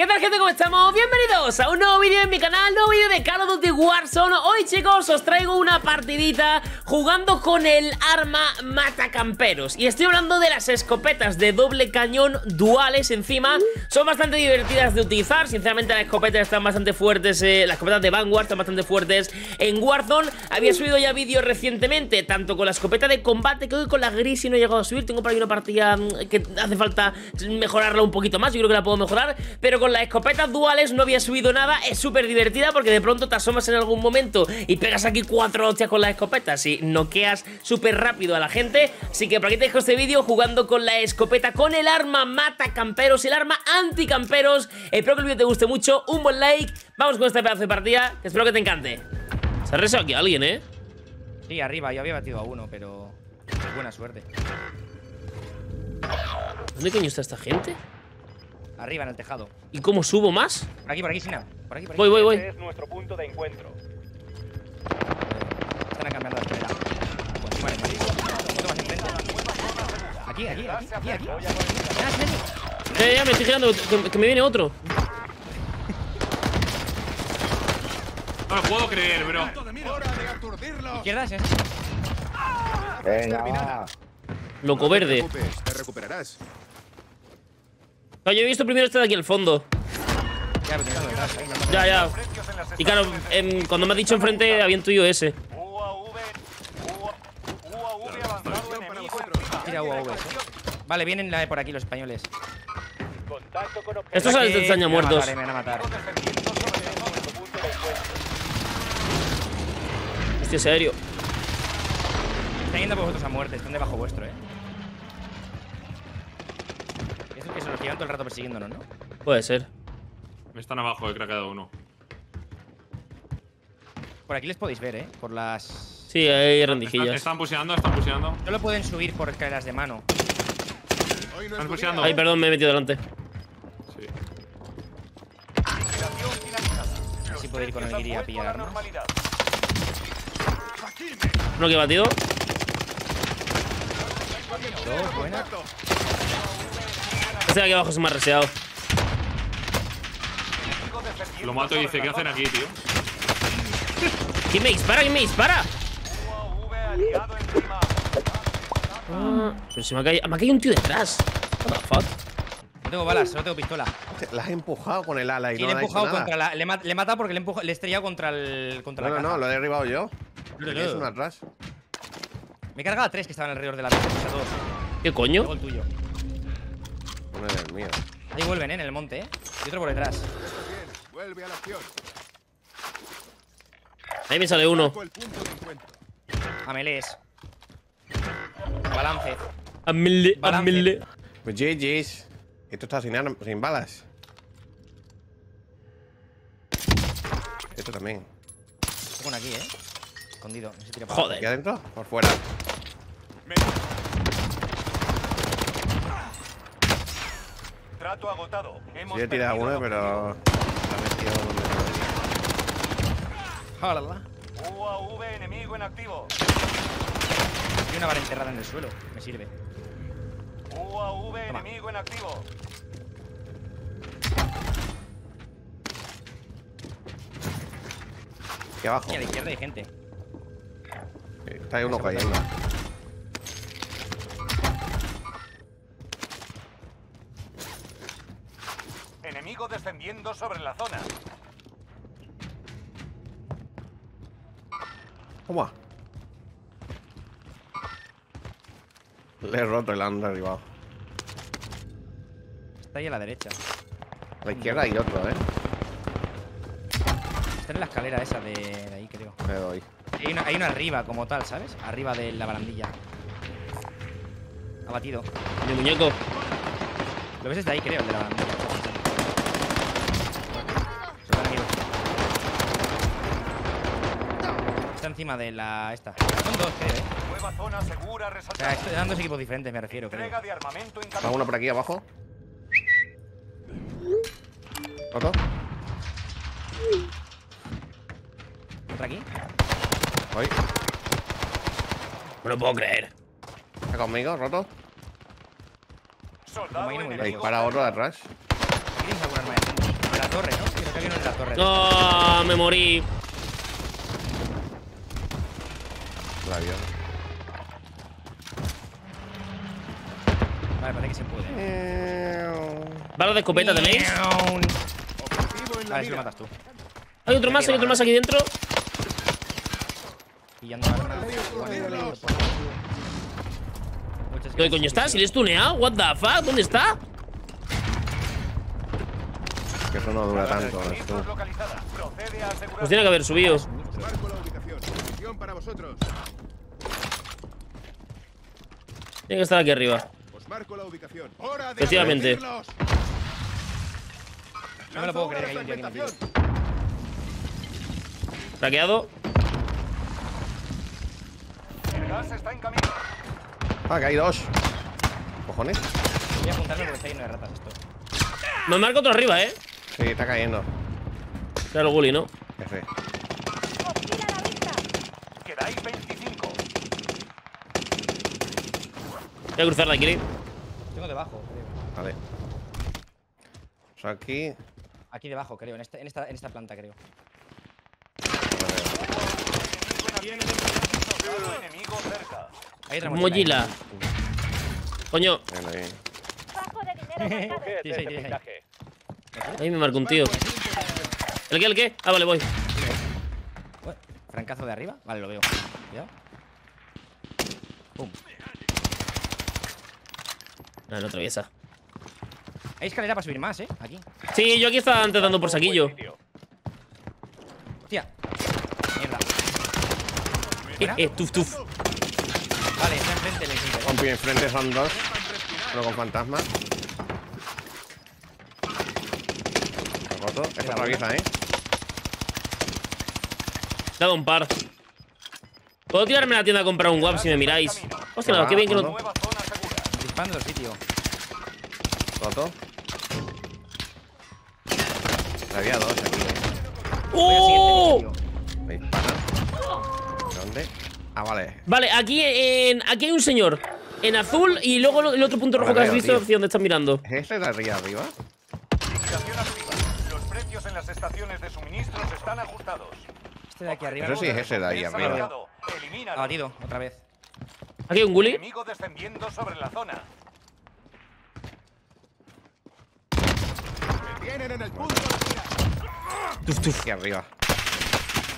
¿Qué tal gente? ¿Cómo estamos? Bienvenidos a un nuevo vídeo en mi canal, nuevo vídeo de Call of Duty Warzone. Hoy chicos os traigo una partidita jugando con el arma matacamperos. Y estoy hablando de las escopetas de doble cañón duales encima. Son bastante divertidas de utilizar, sinceramente las escopetas están bastante fuertes eh, Las escopetas de Vanguard están bastante fuertes en Warzone. Había subido ya vídeos recientemente, tanto con la escopeta de combate que con la gris y no he llegado a subir. Tengo por ahí una partida mm, que hace falta mejorarla un poquito más, yo creo que la puedo mejorar Pero con las escopetas duales no había subido nada Es súper divertida porque de pronto te asomas en algún momento Y pegas aquí cuatro hostias con las escopetas Y noqueas súper rápido a la gente. Así que por aquí te dejo este vídeo jugando con la escopeta Con el arma mata camperos El arma anti camperos Espero que el vídeo te guste mucho Un buen like. Vamos con este pedazo de partida Que espero que te encante. Se ha rezado aquí alguien, ¿eh? Sí, arriba, yo había batido a uno, pero... Buena suerte. ¿Dónde coño está esta gente? Arriba, en el tejado. ¿Y cómo subo más? Por aquí, por aquí, Sina. Por aquí, por aquí. Voy, voy, voy. Este es nuestro punto de encuentro. Están cambiando la escalera. Pues vale, vale. Aquí, aquí, aquí, aquí, aquí. Eh, ya me estoy girando, que, que me viene otro. No lo puedo creer, bro. Izquierdas, ¿eh? Venga. Loco verde. Te recuperarás. Yo he visto primero este de aquí al fondo. Ya. Ya. Y claro, cuando me ha dicho enfrente, había intuido ese. UAV, UAV. ¿eh? Vale, vienen la- por aquí los españoles. Estos salen de Eh, España me van a muertos. eh, me van a matar. Hostia, serio. Están yendo por vosotros a muerte, están debajo vuestro, eh. Eso que se los llevan todo el rato persiguiéndonos, ¿no? Puede ser. Están abajo, he craqueado uno. Por aquí les podéis ver, eh. Por las. Sí, hay rendijillas. están puseando, están puseando. Solo pueden subir por escaleras de mano. No Están es puseando. Ay, perdón, me he metido delante. Sí. Así puede ir con el guiri a pillar armas. Uno que he batido. Dos, buena. Este de aquí abajo se me ha reseado. Lo mato y dice, ¿qué hacen aquí, tío? ¿Quién me dispara? ¿Quién me dispara? Ah, pero se me ha caído. Me ha caído un tío detrás. What the fuck? No tengo balas, solo tengo pistola. La has empujado con el ala y Sí, no le he empujado nada. contra la. Le, mat- le he matado porque le he, empuja- le he estrellado contra el. contra No, la no, caja. no, lo he derribado yo. No, no, Es no. uno atrás. Me he cargado a tres que estaban alrededor de la mesa, dos. ¿Qué coño? el tuyo. Uno es el mío. Ahí vuelven, ¿eh? En el monte, ¿eh? Y otro por detrás. Vuelve a la acción. Ahí me sale uno. A melees. Balance. Amile, Balance. amile. Pues GG's. Esto está sin, sin balas. Esto también. Esto con aquí, ¿eh? Escondido. No se tira para ¿Aquí Joder. adentro? Por fuera. Trato agotado. Hemos Yo he tirado el pero. La he donde. UAV enemigo en activo. Y una vara enterrada en el suelo. Me sirve. UAV enemigo en activo. Aquí abajo. Y a la izquierda hay gente. Está ahí uno cayendo. Descendiendo sobre la zona. Toma. Le he roto el han derribado. Está ahí a la derecha. A la izquierda hay otro, ¿eh? Está en la escalera esa de, de ahí, creo. Me doy. Hay una, hay una arriba, como tal, ¿sabes? Arriba de la barandilla. Abatido. Mi muñeco. Lo ves desde ahí, creo, el de la barandilla. Son enemigos. Está encima de la. esta. Son dos, creo, eh. Nueva zona segura O sea, resaltada. estoy dando dos equipos diferentes, me refiero, creo. De armamento en uno por aquí abajo. ¿Roto? ¿Otra aquí? Voy. No lo puedo creer. ¿Está conmigo? ¿Roto? No otro de atrás. ¿Tienes algún arma de gente? ¡Oh! Me morí. Vale, parece que se puede. Balas de escopeta tenéis. Vale, si lo matas tú. Hay otro más, hay otro más aquí dentro. Muchas ¿Dónde coño está? ¿Si le he stuneado? ¿What the fuck? ¿Dónde está? Eso no dura tanto. esto. Pues tiene que haber subido. Marco la ubicación. Misión para vosotros. Tiene que estar aquí arriba. Os marco la ubicación. Hora de Efectivamente. No me lo puedo creer que hay un tío aquí metido. Traqueado. El gas está en camino. Ah, que hay dos. ¿Cojones? Voy a apuntarme porque está lleno de ratas esto. Me marca otro arriba, eh. Sí, está cayendo. Claro, el Gully, ¿no? F. Quedáis 25. Voy a cruzar la Kiri. Tengo debajo, creo. Vale. O sea, aquí. Aquí debajo, creo. En, este- en, esta, en esta planta, creo. Hay otra Mochila. Coño, ahí. Sí, sí, sí, sí. Ahí me marca un tío. ¿El qué, el qué? Ah, vale, voy. ¿Francazo de arriba? Vale, lo veo. Cuidado. Pum. No, no atraviesa. Hay escalera para subir más, ¿eh? Aquí. Sí, yo aquí estaba antes dando por saquillo. Hostia. Mierda. Eh, eh, tuf, tuf. Vale, está enfrente el equipo. Compi, enfrente son dos. Uno con fantasma. Roto. Esta atraviesa, ¿eh? Dado un par. Puedo tirarme a la tienda a comprar un WAP si me miráis. Hostia, no, qué bien que no. Disparando el sitio. Roto. Había dos aquí. ¡Oh! Me disparan. ¿Dónde? Ah, vale. Vale, aquí en. Aquí hay un señor. En azul y luego el otro punto rojo que has visto tío. hacia donde estás mirando. ¿Es ese de arriba arriba? Las estaciones de suministros están ajustados. Este de aquí arriba. Eso sí es ese de ahí arriba. Abatido, otra vez. Aquí hay un Gully. Enemigo descendiendo sobre la zona. Vienen en el punto. Tuf, tuf. Aquí arriba.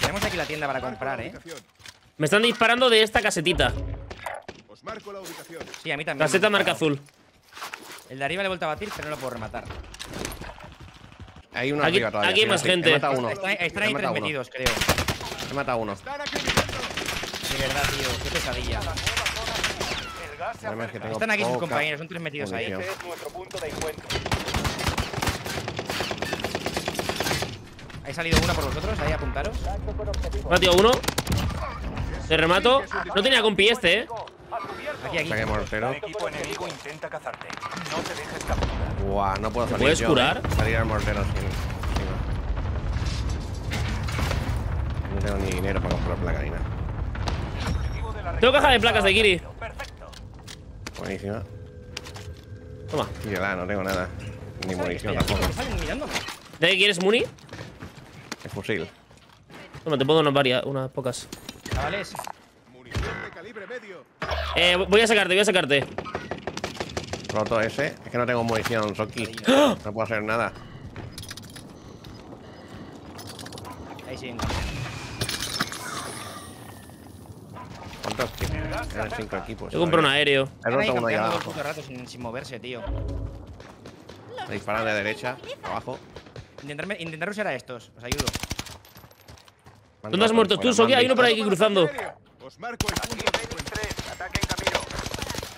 Tenemos aquí la tienda para comprar, ¿eh? Me están disparando de esta casetita. Os marco la ubicación. Sí, a mí también. Caseta marca azul. El de arriba le he vuelto a batir, pero no lo puedo rematar. Hay uno Aquí- arriba todavía. aquí hay más sí. gente. He matado uno. Están, están ahí tres metidos, creo. He matado uno. De verdad, tío. Qué pesadilla. El El es que Están aquí sus compañeros, son tres metidos ahí. Este es nuestro punto de encuentro. ¿Hay salido una por vosotros? Ahí apuntaros. Mateo uno. De remato. No tenía compi este, eh. Aquí, aquí. Saque mortero. Un equipo enemigo intenta cazarte. No te dejes capturar. Buah, no puedo salir. puedes yo, curar? eh. Salir al mortero sin. No tengo ni dinero para comprar placa ni nada. Tengo caja de placas de Kiri. Perfecto. Buenísima. Toma. Y yo la, no tengo nada. Ni munición tampoco. ¿De qué quieres, Muni? El fusil. Toma, te puedo unas varias, unas pocas. Chavales, Munición de calibre medio. Eh, voy a sacarte, voy a sacarte. Roto ese. Es que no tengo munición, Soki. ¡Ah! No puedo hacer nada. ahí sí. ¿Cuántos equipos? Eran cinco equipos. Yo compro un aéreo. He roto uno allá abajo. rato sin, sin moverse, tío. Me disparan de derecha, abajo. Intentarme, intentar usar a estos, os ayudo. ¿Dónde has muerto tú, Soki? Hay uno por ahí cruzando. Os marco el punto.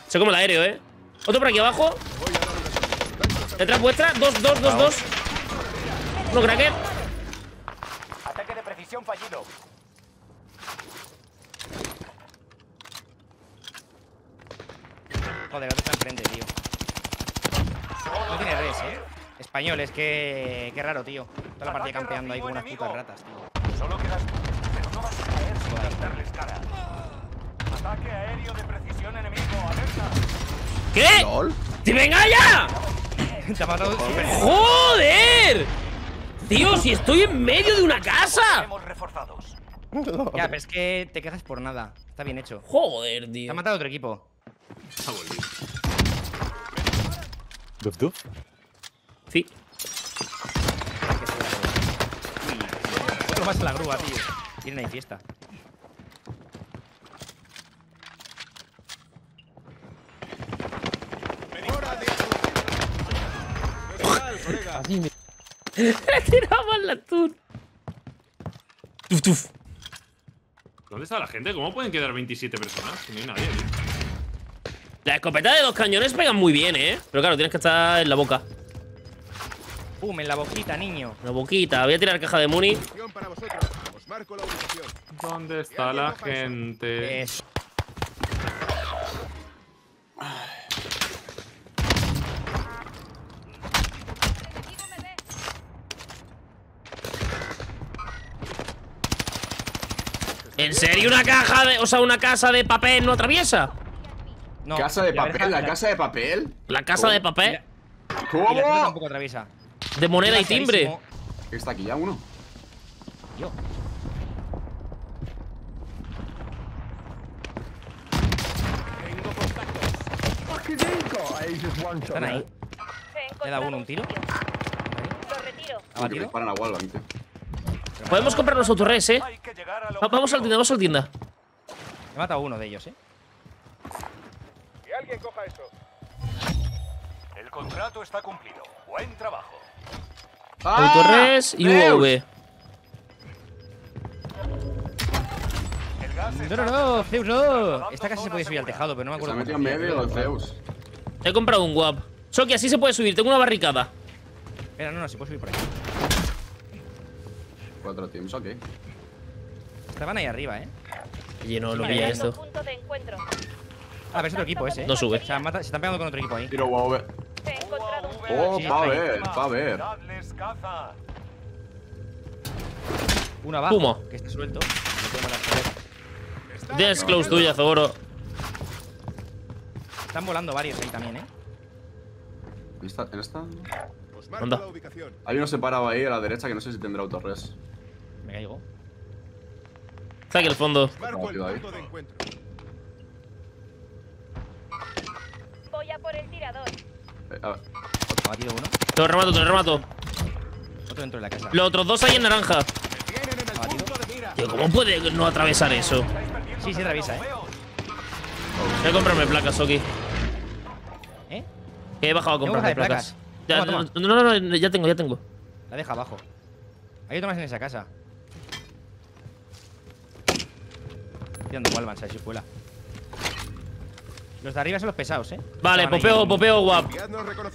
Se come el aéreo, eh. Otro por aquí abajo. Detrás vuestra. Dos, dos, dos, dos. Uno cracker. Ataque de precisión fallido. Joder, el otro está enfrente, tío. No tiene res, eh. Españoles, qué, qué raro, tío. Toda la partida campeando ahí con unas putas ratas, tío. Solo quedas tú, pero no vas a caer sin cara. Ataque aéreo de precisión enemigo. Alerta. ¿Qué? ¿Lol? ¡Sí, venga ya! Te ha matado. ¡Joder! Tío, si estoy en medio de una casa. Reforzados. Ya, pero es que te quejas por nada. Está bien hecho. Joder, Te tío. ha matado otro equipo. Ha volvido. Duf, duf. Sí. Otro más en la grúa, tío. Tienen ahí fiesta. Hora de Fenomenal, Le tiraba el atún. Tuf, tuf. ¿Dónde está la gente? ¿Cómo pueden quedar 27 personas? Si no hay nadie, tío. La escopeta de dos cañones pegan muy bien, ¿eh? Pero claro, tienes que estar en la boca. Pum, en la boquita, niño. La boquita. Voy a tirar caja de Muni. Para. Os marco la ubicación. ¿Dónde está la gente? Eso. ¿En serio una caja de. O sea, una casa de papel no atraviesa? No, ¿Casa de la papel? verja- ¿La casa de papel? La casa de papel Y la ¿Cómo? tampoco atraviesa. de moneda y timbre. Está aquí ya uno. Tío. Están ahí. Le dado uno un tiro. Lo retiro. Como que Abatido. disparan a Wallbang, tío. Podemos comprarnos autorres, ¿eh? Va- Vamos a la tienda, vamos a la tienda. He matado a uno de ellos, eh. Que alguien coja eso. El contrato está cumplido. Buen trabajo. ¡Ah! Autorres y! UAV. No, no, no, Zeus, no. Esta casa se puede subir al tejado, pero no me Que se acuerdo. ha metido medio el Zeus. He comprado un WAP. Soki, así se puede subir. Tengo una barricada. Espera, no, no, se puede subir por ahí. Cuatro teams, ok. Estaban ahí arriba, eh. Lleno, lo Vale, pilla Marcando esto. punto de encuentro. Ah, pero es otro equipo ese, eh. No sube. O sea, mata- se están pegando con otro equipo ahí. Tiro UAV. He encontrado un Oh, Sí, va a ahí. ver, va a ver. Uno abajo. Puma. Que está suelto. No close tuya, Zogoro. Están volando varios ahí también, eh. ¿En esta? ¿En esta? Anda. la ubicación. Hay uno separado ahí a la derecha que no sé si tendrá autorres. Me caigo. Está aquí al fondo. Marco el punto de encuentro. Voy a por el tirador. Eh, a ver. Ha batido uno. Te lo remato, te lo remato. Otro dentro de la casa. Los otros dos ahí en naranja. Me tienen en el Abatido. punto de mira. Tío, ¿cómo puede no atravesar eso? Sí, sí atraviesa, eh. Voy a comprarme placas, Soki. ¿Eh? Que he bajado a comprarme placas. placas. Ya, Toma, no, no, no, no, ya tengo, ya tengo. La deja abajo. Hay otro más en esa casa. Tirando Walvan, ¿sabes? Si cuela. Los de arriba son los pesados, eh. Vale, Estaban ahí popeo, popeo, guap.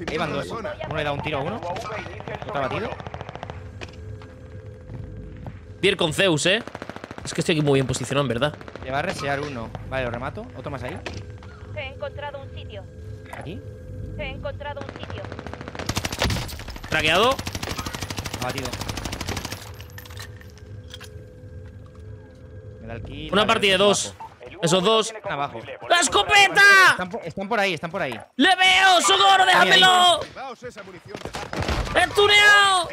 Ahí van dos. Uno le da un tiro a uno. Otro abatido. Pier con Zeus, eh. Es que estoy aquí muy bien posicionado, en verdad. Le va a resear uno. Vale, lo remato. Otro más ahí. He encontrado un sitio. Aquí. He encontrado un sitio. Traqueado. Abatido. Una partida de dos. Esos dos. Están abajo. ¡La escopeta! Están por, están por ahí, están por ahí. ¡Le veo! ¡Sogoro, déjamelo! ¡He tuneado!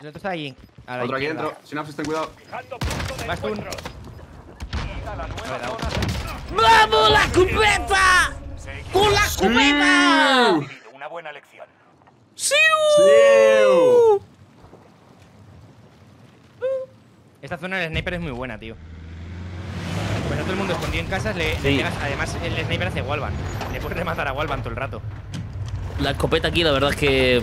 El otro está ahí. A la Otro aquí dentro. Sinapsis, ten cuidado. Vas tú. ¡Vamos, la escopeta! ¡Con la escopeta! Una buena lección. ¡Sí! Esta zona del sniper es muy buena, tío. Todo el mundo escondido en casas, le, le pegas- además el sniper hace Walvan. Le puedes rematar a Walvan todo el rato. La escopeta aquí, la verdad es que.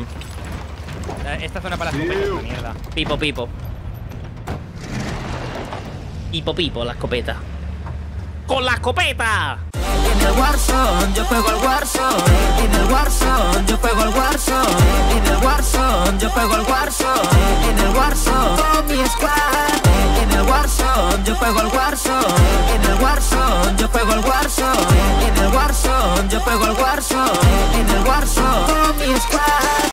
Esta zona para las escopetas es una mierda. Pipo, pipo. Pipo, pipo, la escopeta. ¡Con la escopeta! En el Warzone, yo juego al Warzone. En el Warzone, yo juego al Warzone. En el Warzone, yo juego al Warzone. En el Warzone, con mi squad. En el Warzone yo juego al Warzone. En el Warzone yo juego al Warzone. En el Warzone yo juego al Warzone. En el Warzone. Con mi squad.